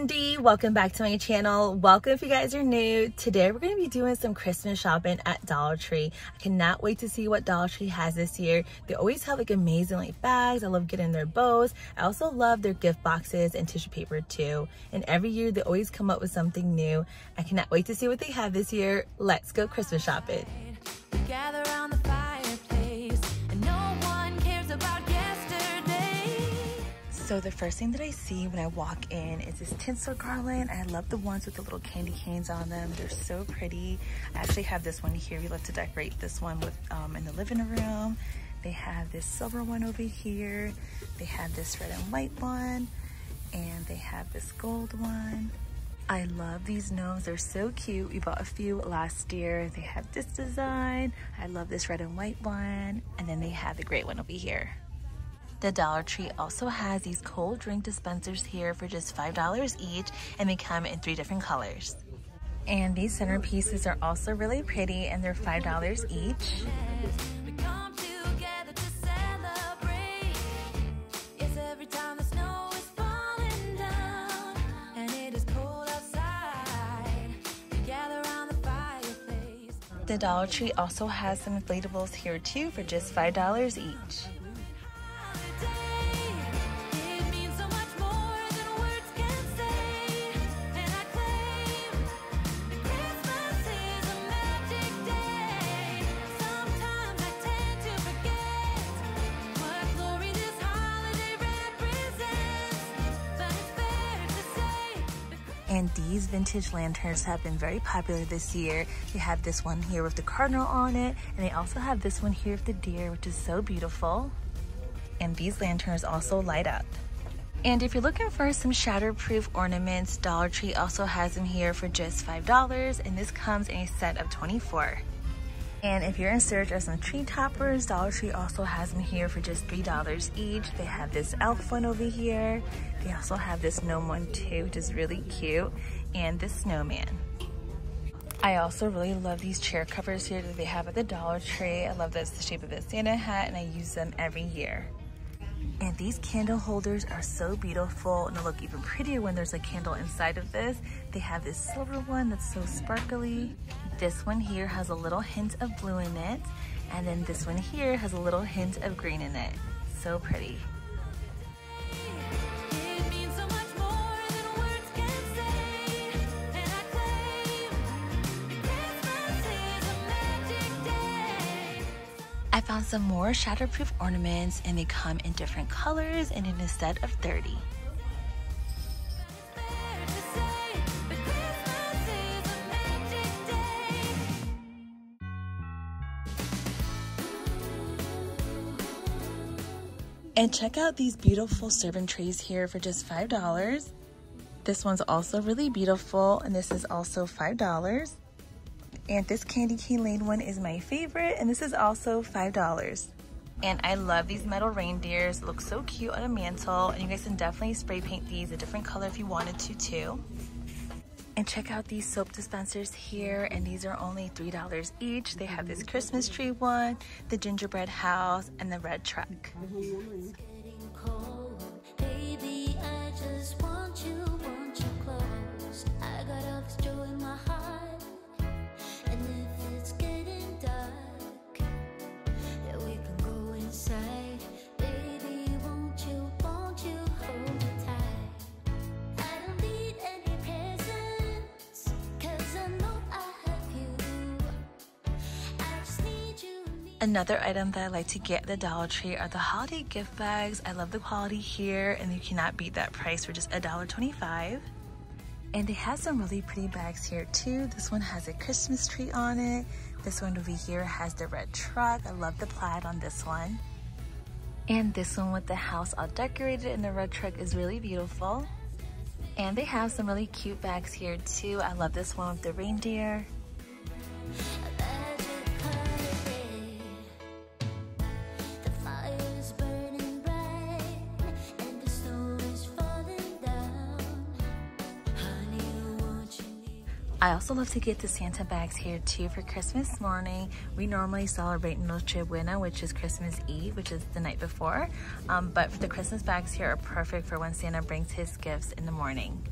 Cindy. Welcome back to my channel. Welcome if you guys are new. Today we're going to be doing some Christmas shopping at Dollar Tree. I cannot wait to see what Dollar Tree has this year. They always have like amazing like bags. I love getting their bows. I also love their gift boxes and tissue paper too. And every year they always come up with something new. I cannot wait to see what they have this year. Let's go Christmas shopping. So the first thing that I see when I walk in is this tinsel garland. I love the ones with the little candy canes on them. They're so pretty. I actually have this one here. We love to decorate this one with um, in the living room. They have this silver one over here. They have this red and white one. And they have this gold one. I love these gnomes. They're so cute. We bought a few last year. They have this design. I love this red and white one. And then they have the great one over here. The Dollar Tree also has these cold drink dispensers here for just $5 each and they come in three different colors. And these centerpieces are also really pretty and they're $5 each. The Dollar Tree also has some inflatables here too for just $5 each. And these vintage lanterns have been very popular this year. They have this one here with the cardinal on it, and they also have this one here with the deer, which is so beautiful. And these lanterns also light up. And if you're looking for some shatterproof ornaments, Dollar Tree also has them here for just $5, and this comes in a set of 24. And if you're in search of some tree toppers, Dollar Tree also has them here for just $3 each. They have this elf one over here. They also have this gnome one too, which is really cute. And this snowman. I also really love these chair covers here that they have at the Dollar Tree. I love this the shape of a Santa hat and I use them every year. And these candle holders are so beautiful and they look even prettier when there's a candle inside of this. They have this silver one that's so sparkly. This one here has a little hint of blue in it. And then this one here has a little hint of green in it. So pretty. Found some more shatterproof ornaments and they come in different colors and in a set of 30. And check out these beautiful serving trays here for just $5. This one's also really beautiful and this is also $5. And this candy cane lane one is my favorite and this is also $5. And I love these metal reindeers. It looks so cute on a mantle and you guys can definitely spray paint these a different color if you wanted to too. And check out these soap dispensers here and these are only $3 each. They have this Christmas tree one, the gingerbread house, and the red truck. Another item that I like to get at the Dollar Tree are the holiday gift bags. I love the quality here and you cannot beat that price for just $1.25. And they have some really pretty bags here too. This one has a Christmas tree on it. This one over here has the red truck. I love the plaid on this one. And this one with the house all decorated and the red truck is really beautiful. And they have some really cute bags here too. I love this one with the reindeer. I also love to get the Santa bags here too for Christmas morning. We normally celebrate Noche Buena, which is Christmas Eve, which is the night before. Um, but the Christmas bags here are perfect for when Santa brings his gifts in the morning.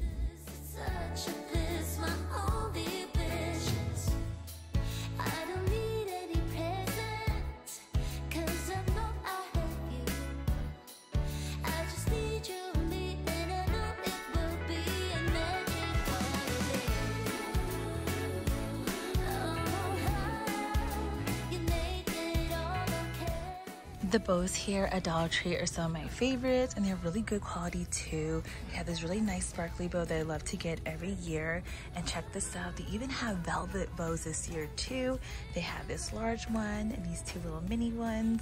The bows here at Dollar Tree are some of my favorites and they're really good quality too. They have this really nice sparkly bow that I love to get every year. And check this out, they even have velvet bows this year too. They have this large one and these two little mini ones.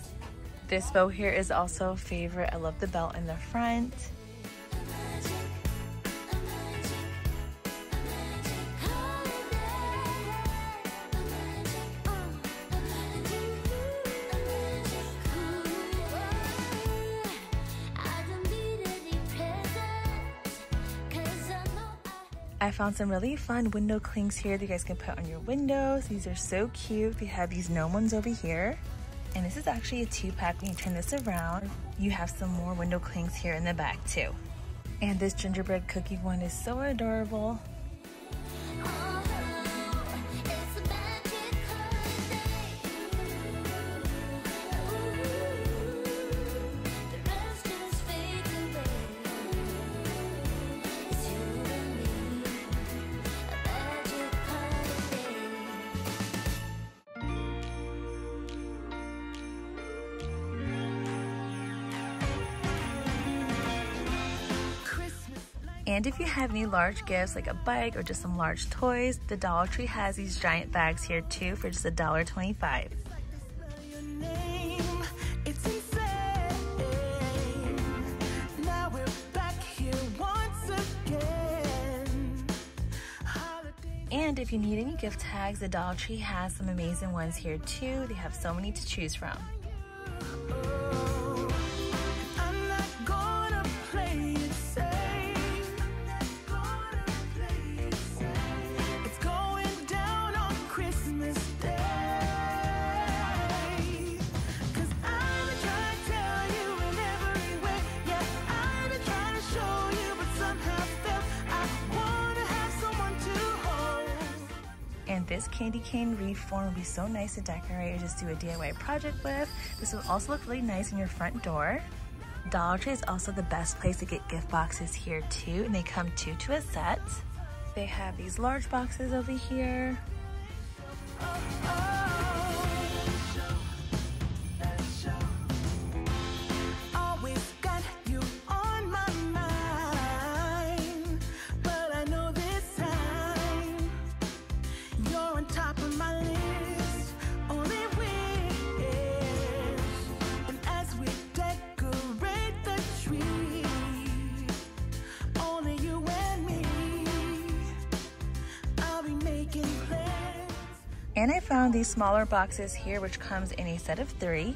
This bow here is also a favorite. I love the belt in the front. I found some really fun window clings here that you guys can put on your windows. These are so cute. They have these gnome ones over here. And this is actually a two pack. When you turn this around, you have some more window clings here in the back too. And this gingerbread cookie one is so adorable. And if you have any large gifts like a bike or just some large toys, the Dollar Tree has these giant bags here too for just $1.25. And if you need any gift tags, the Dollar Tree has some amazing ones here too. They have so many to choose from. This candy cane wreath form would be so nice to decorate or just do a DIY project with. This will also look really nice in your front door. Dollar Tree is also the best place to get gift boxes here too, and they come two to a set. They have these large boxes over here. And I found these smaller boxes here, which comes in a set of three.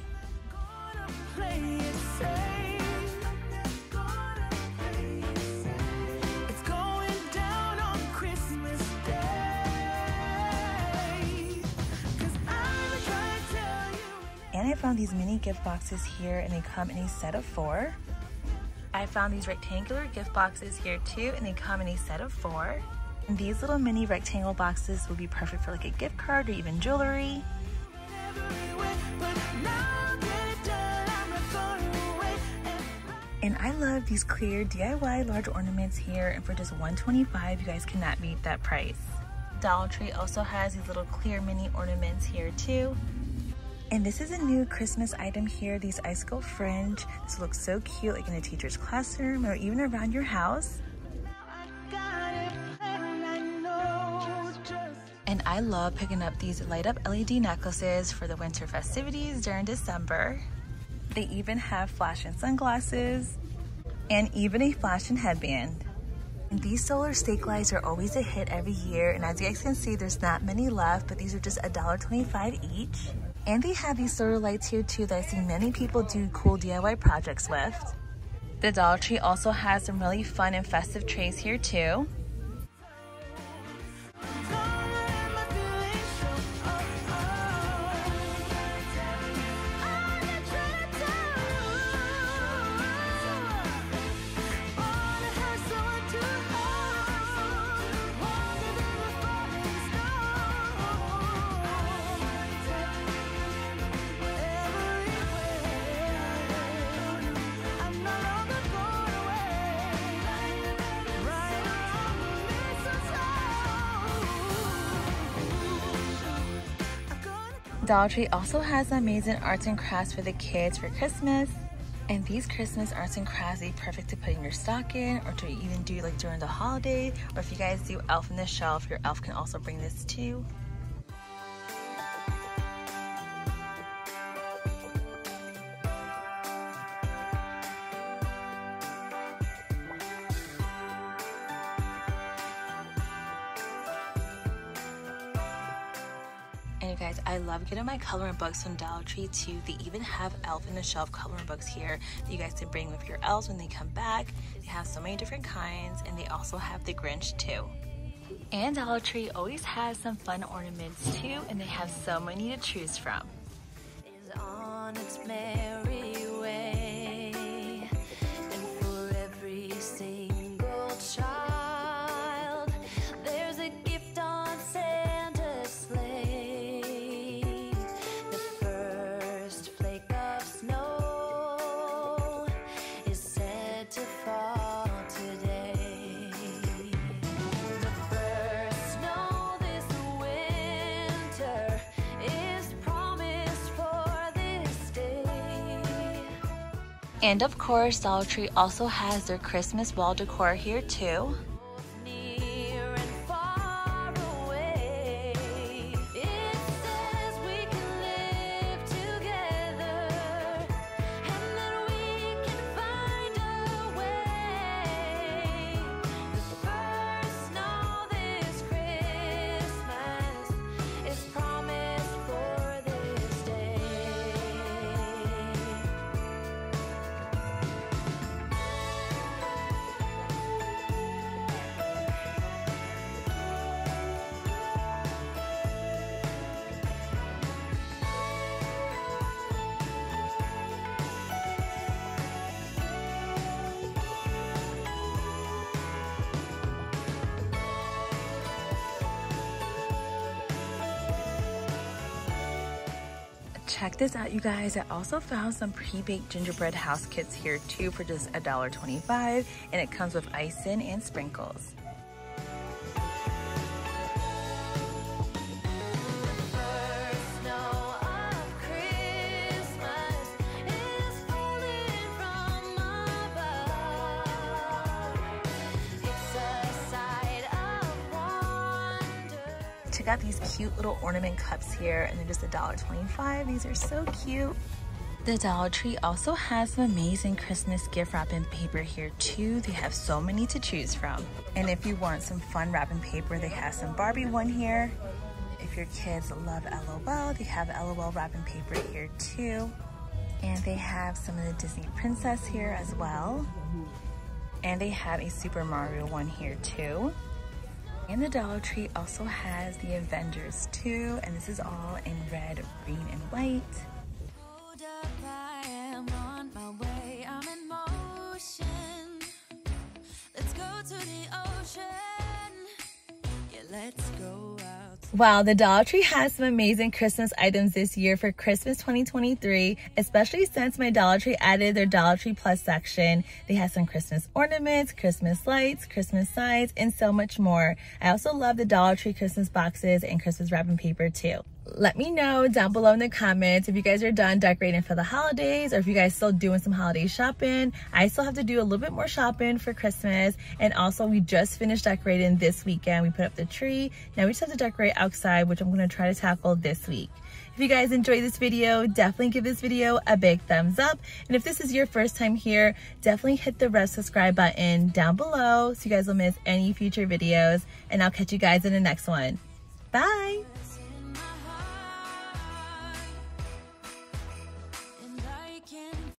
And I found these mini gift boxes here and they come in a set of four. I found these rectangular gift boxes here too and they come in a set of four. These little mini rectangle boxes would be perfect for like a gift card or even jewelry. And I love these clear DIY large ornaments here and for just $125 you guys cannot beat that price. Dollar Tree also has these little clear mini ornaments here too. And this is a new Christmas item here, these icicle fringe. This looks so cute like in a teacher's classroom or even around your house. And I love picking up these light up LED necklaces for the winter festivities during December. They even have flashing sunglasses and even a flashing headband. And these solar stake lights are always a hit every year. And as you guys can see, there's not many left, but these are just $1.25 each. And they have these solar lights here too that I see many people do cool DIY projects with. The Dollar Tree also has some really fun and festive trays here too. Dollar Tree also has amazing arts and crafts for the kids for Christmas. And these Christmas arts and crafts are perfect to put in your stocking or to even do like during the holiday. Or if you guys do elf in the shelf, your elf can also bring this too. Getting my coloring books from Dollar Tree too. They even have Elf in the Shelf coloring books here that you guys can bring with your elves when they come back. They have so many different kinds and they also have the Grinch too. And Dollar Tree always has some fun ornaments too and they have so many to choose from. And of course, Dollar Tree also has their Christmas wall decor here too. Check this out you guys. I also found some pre-baked gingerbread house kits here too for just a dollar 25 and it comes with icing and sprinkles check out these cute little ornament cups here and they're just $1.25. These are so cute. The Dollar Tree also has some amazing Christmas gift wrapping paper here too. They have so many to choose from. And if you want some fun wrapping paper, they have some Barbie one here. If your kids love LOL, they have LOL wrapping paper here too. And they have some of the Disney Princess here as well. And they have a Super Mario one here too. And the Dollar Tree also has the Avengers too, and this is all in red, green, and white. let's go Wow, the Dollar Tree has some amazing Christmas items this year for Christmas 2023, especially since my Dollar Tree added their Dollar Tree Plus section. They have some Christmas ornaments, Christmas lights, Christmas signs, and so much more. I also love the Dollar Tree Christmas boxes and Christmas wrapping paper too let me know down below in the comments if you guys are done decorating for the holidays or if you guys still doing some holiday shopping. I still have to do a little bit more shopping for Christmas. And also we just finished decorating this weekend. We put up the tree. Now we just have to decorate outside, which I'm going to try to tackle this week. If you guys enjoyed this video, definitely give this video a big thumbs up. And if this is your first time here, definitely hit the red subscribe button down below so you guys will miss any future videos. And I'll catch you guys in the next one. Bye!